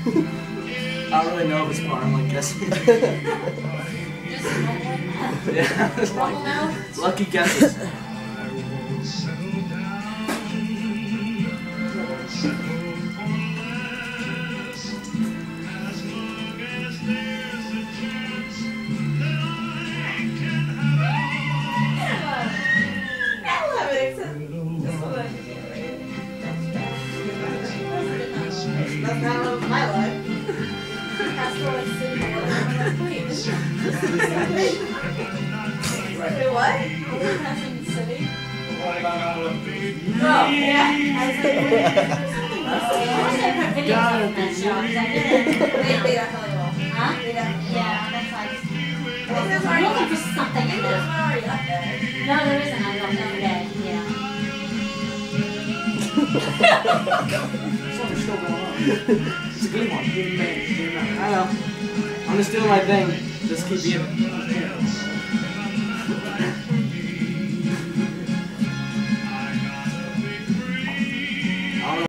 I don't really know if it's part. I'm like guessing. Just normal. yeah, it's Normal like mouth. lucky guesses. That's not my life. Castle City. Please. Wait, what? Castle City. Oh, yeah. I wish I put videos of that show. 'cause I didn't. They, they definitely will. Huh? They definitely will. Yeah, that's like. There's I'm already, looking for something in there's there. one already up there. No, there isn't. I looked the other day. Yeah. It's a good one. I know. I'm just doing my thing. Just keep being.